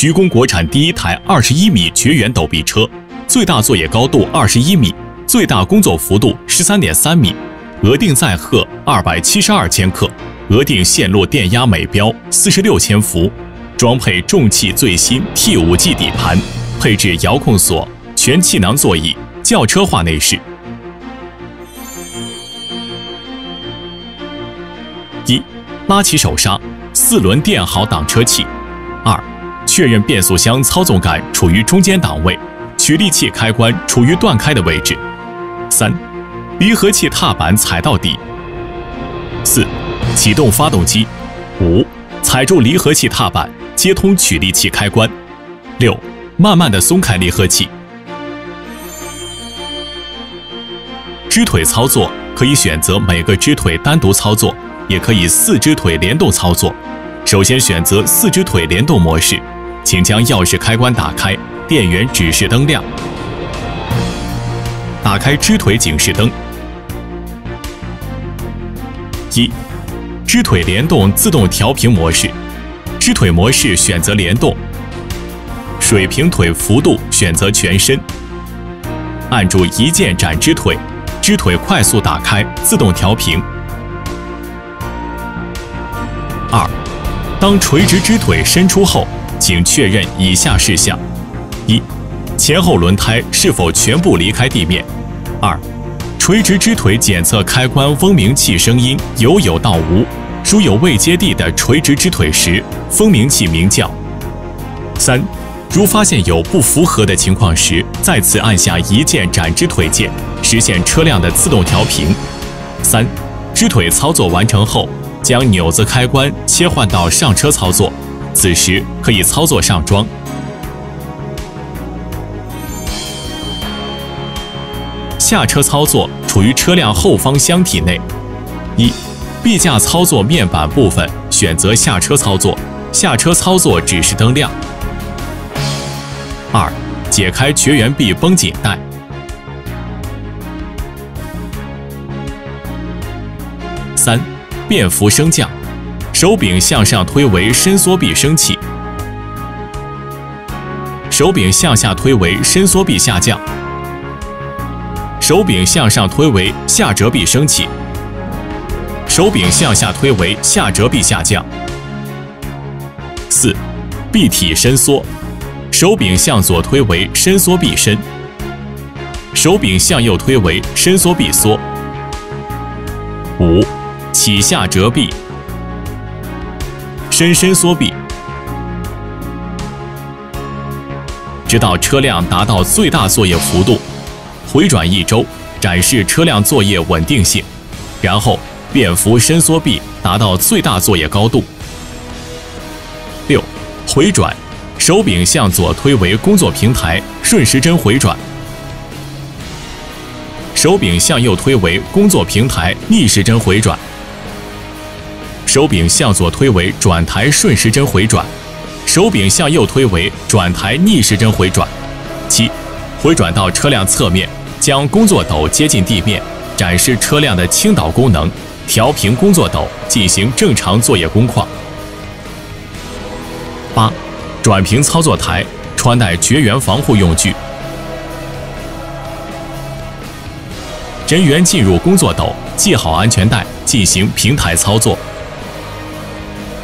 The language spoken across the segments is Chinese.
徐工国产第一台二十一米绝缘斗臂车，最大作业高度二十一米，最大工作幅度十三点三米，额定载荷二百七十二千克，额定线路电压每标四十六千伏，装配重汽最新 T 五 G 底盘，配置遥控锁，全气囊座椅，轿车化内饰。一、拉起手刹，四轮电好挡车器。二、确认变速箱操纵杆处于中间档位，取力器开关处于断开的位置。三、离合器踏板踩到底。四、启动发动机。五、踩住离合器踏板，接通取力器开关。六、慢慢的松开离合器。支腿操作可以选择每个支腿单独操作。也可以四只腿联动操作。首先选择四只腿联动模式，请将钥匙开关打开，电源指示灯亮。打开支腿警示灯。一、支腿联动自动调平模式。支腿模式选择联动。水平腿幅度选择全身。按住一键展支腿，支腿快速打开，自动调平。二，当垂直支腿伸出后，请确认以下事项：一，前后轮胎是否全部离开地面；二，垂直支腿检测开关嗡鸣器声音由有到无，如有未接地的垂直支腿时，蜂鸣器鸣叫；三，如发现有不符合的情况时，再次按下一键展支腿键，实现车辆的自动调平；三，支腿操作完成后。将钮子开关切换到上车操作，此时可以操作上装。下车操作处于车辆后方箱体内。一，臂架操作面板部分选择下车操作，下车操作指示灯亮。二，解开绝缘臂绷紧带。三。变幅升降，手柄向上推为伸缩臂升起，手柄向下推为伸缩臂下降，手柄向上推为下折臂升起，手柄向下推为下折臂下降。四，臂体伸缩，手柄向左推为伸缩臂伸，手柄向右推为伸缩臂缩。五。起下折臂，伸伸缩臂，直到车辆达到最大作业幅度，回转一周，展示车辆作业稳定性，然后变幅伸缩臂达到最大作业高度。六，回转，手柄向左推为工作平台，顺时针回转。手柄向右推为工作平台，逆时针回转。手柄向左推为转台顺时针回转，手柄向右推为转台逆时针回转。七，回转到车辆侧面，将工作斗接近地面，展示车辆的倾倒功能，调平工作斗，进行正常作业工况。八，转平操作台，穿戴绝缘防护用具。人员进入工作斗，系好安全带，进行平台操作。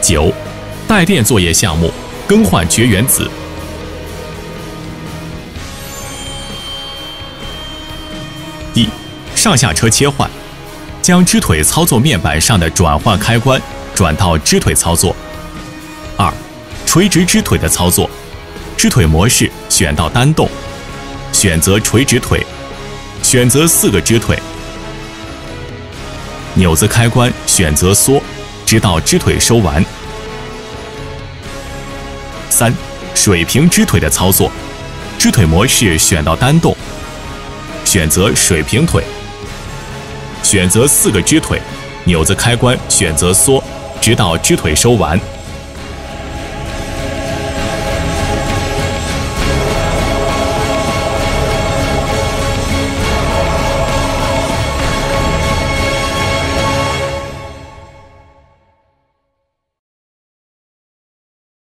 九，带电作业项目，更换绝缘子。一，上下车切换，将支腿操作面板上的转换开关转到支腿操作。二，垂直支腿的操作，支腿模式选到单动，选择垂直腿，选择四个支腿，钮子开关选择缩。直到支腿收完。三，水平支腿的操作，支腿模式选到单动，选择水平腿，选择四个支腿，钮子开关选择缩，直到支腿收完。